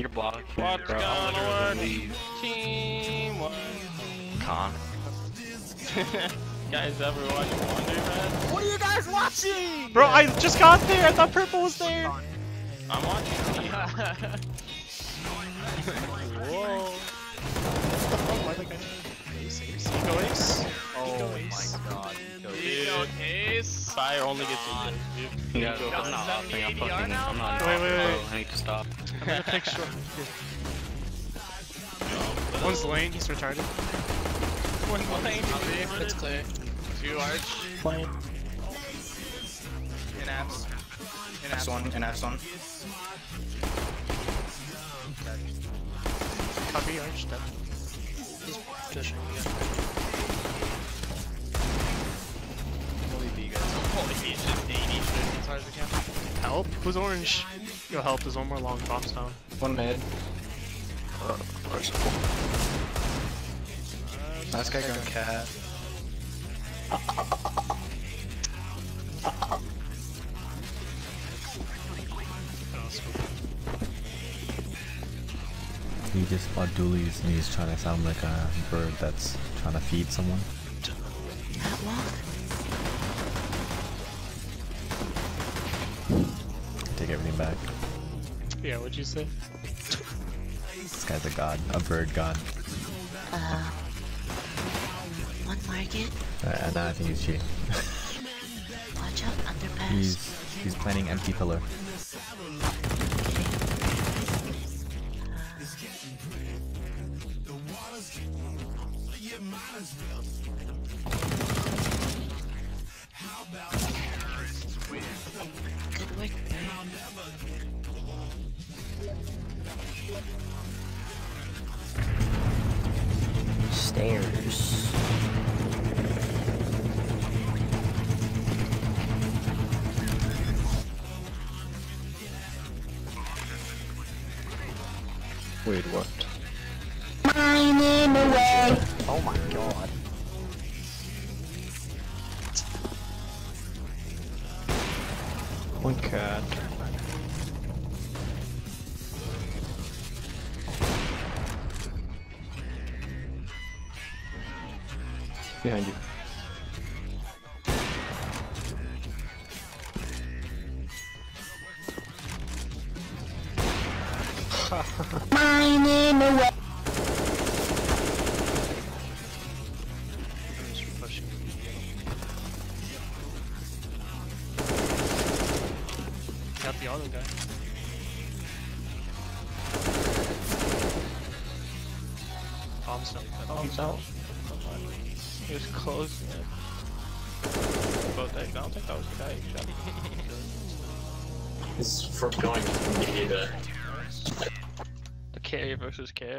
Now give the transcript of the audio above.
You're blocking. What's bro. gonna I'll work? Teamwork. Con. Guys ever watch Wonder Man? What are you guys watching? Bro, I just got there. I thought purple was there. I'm watching. Whoa. Why the guy? Ace, ace. Ego ace. Oh Ego my god. Dude, Ace. Fire only gets God. a dude. Yeah, Go. I'm not upping. I'm fucking. I'm not. Wait, wait, wait. Bro, I need to stop. I'm gonna pick short. One's lane. He's retarded. One lane. It's clear. Two arch. Playing. In apps. In apps. one, and next one. Copy arch. Dead. He's pushing. Only B guys. Holy, he's just 80 shit as hard as I can. Help. Who's orange? Yo, help. There's one more long bombs down. One mid. Last guy going cat. He just bought dualies and he's trying to sound like a bird that's trying to feed someone. Take everything back. Yeah, what'd you say? This guy's a god, a bird god. Uh, one market. Uh, nah, I think he's cheating. Watch out, underpass. he's he's planning empty pillar. Good work. Stairs. Wait, what? Oh my god. One cat. Behind you. I'm just pushing. Got the auto guy. Bombs down. Bombs out. He was close. Man. Both I don't think that was the guy he shot. It's for going to be the The carry versus carry.